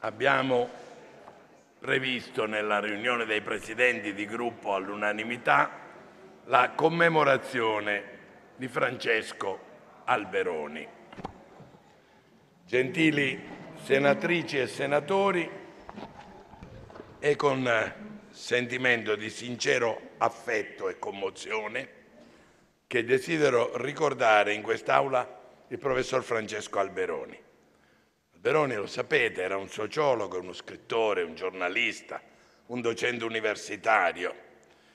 abbiamo previsto nella riunione dei presidenti di gruppo all'unanimità la commemorazione di Francesco Alberoni. Gentili senatrici e senatori, è con sentimento di sincero affetto e commozione che desidero ricordare in quest'Aula il professor Francesco Alberoni. Alberoni, lo sapete, era un sociologo, uno scrittore, un giornalista, un docente universitario.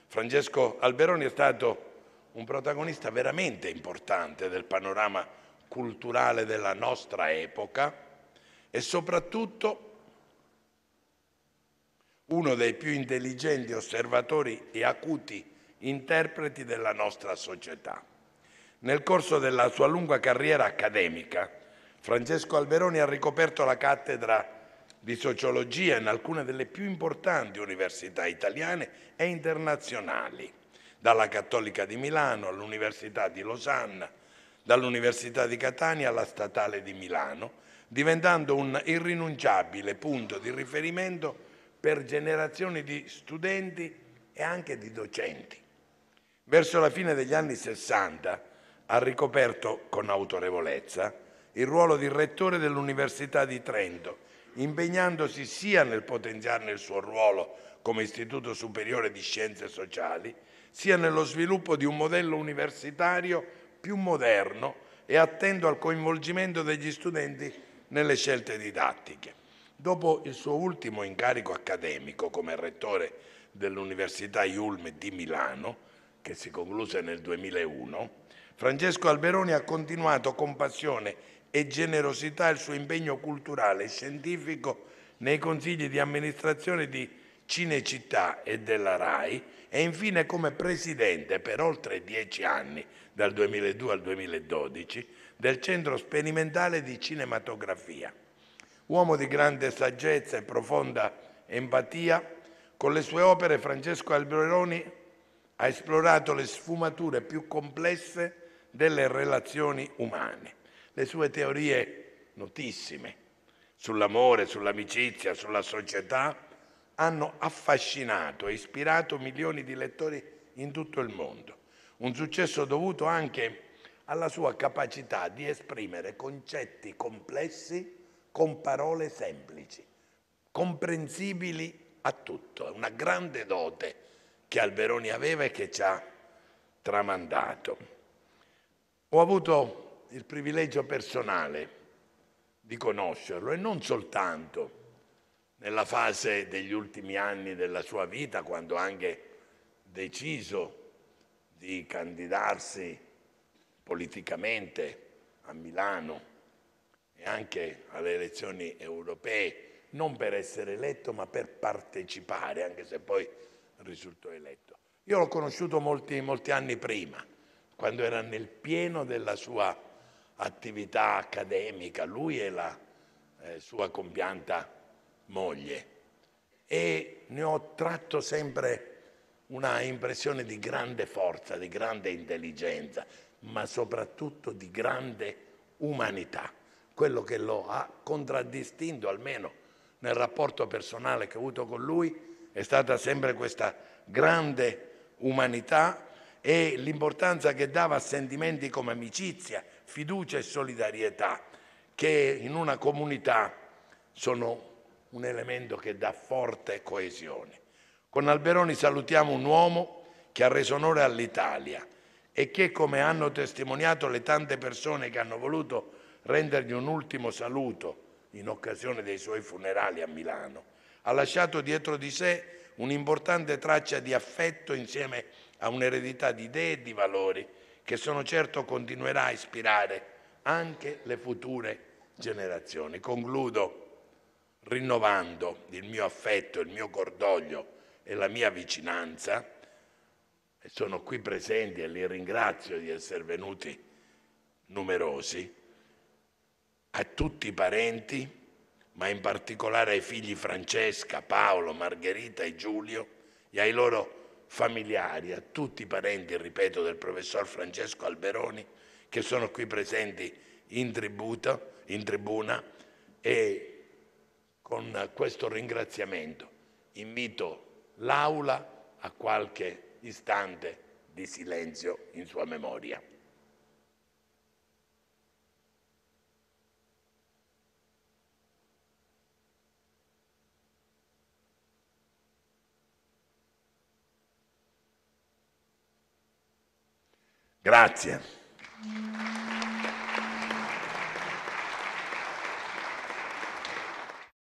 Francesco Alberoni è stato un protagonista veramente importante del panorama culturale della nostra epoca e soprattutto uno dei più intelligenti osservatori e acuti interpreti della nostra società. Nel corso della sua lunga carriera accademica, Francesco Alberoni ha ricoperto la cattedra di sociologia in alcune delle più importanti università italiane e internazionali, dalla Cattolica di Milano all'Università di Losanna, dall'Università di Catania alla Statale di Milano, diventando un irrinunciabile punto di riferimento per generazioni di studenti e anche di docenti. Verso la fine degli anni Sessanta ha ricoperto con autorevolezza il ruolo di rettore dell'Università di Trento, impegnandosi sia nel potenziarne il suo ruolo come Istituto Superiore di Scienze Sociali, sia nello sviluppo di un modello universitario più moderno e attento al coinvolgimento degli studenti nelle scelte didattiche. Dopo il suo ultimo incarico accademico come rettore dell'Università Iulme di Milano, che si concluse nel 2001, Francesco Alberoni ha continuato con passione e generosità il suo impegno culturale e scientifico nei consigli di amministrazione di Cinecittà e della RAI e infine come presidente per oltre dieci anni, dal 2002 al 2012, del Centro Sperimentale di Cinematografia. Uomo di grande saggezza e profonda empatia, con le sue opere Francesco Alberoni ha esplorato le sfumature più complesse delle relazioni umane. Le sue teorie notissime sull'amore, sull'amicizia, sulla società hanno affascinato e ispirato milioni di lettori in tutto il mondo. Un successo dovuto anche alla sua capacità di esprimere concetti complessi con parole semplici, comprensibili a tutto. È una grande dote che Alberoni aveva e che ci ha tramandato. Ho avuto il privilegio personale di conoscerlo e non soltanto nella fase degli ultimi anni della sua vita, quando anche deciso di candidarsi politicamente a Milano e anche alle elezioni europee, non per essere eletto ma per partecipare, anche se poi risultò eletto. Io l'ho conosciuto molti, molti anni prima, quando era nel pieno della sua attività accademica, lui e la eh, sua compianta moglie. E ne ho tratto sempre una impressione di grande forza, di grande intelligenza, ma soprattutto di grande umanità. Quello che lo ha contraddistinto, almeno nel rapporto personale che ho avuto con lui, è stata sempre questa grande umanità e l'importanza che dava a sentimenti come amicizia, fiducia e solidarietà, che in una comunità sono un elemento che dà forte coesione. Con Alberoni salutiamo un uomo che ha reso onore all'Italia e che, come hanno testimoniato le tante persone che hanno voluto rendergli un ultimo saluto in occasione dei suoi funerali a Milano, ha lasciato dietro di sé un'importante traccia di affetto insieme a un'eredità di idee e di valori che sono certo continuerà a ispirare anche le future generazioni. Concludo rinnovando il mio affetto, il mio cordoglio e la mia vicinanza e sono qui presenti e li ringrazio di essere venuti numerosi, a tutti i parenti ma in particolare ai figli Francesca, Paolo, Margherita e Giulio e ai loro familiari, a tutti i parenti, ripeto, del professor Francesco Alberoni che sono qui presenti in, tributo, in tribuna e con questo ringraziamento invito l'Aula a qualche istante di silenzio in sua memoria. Grazie.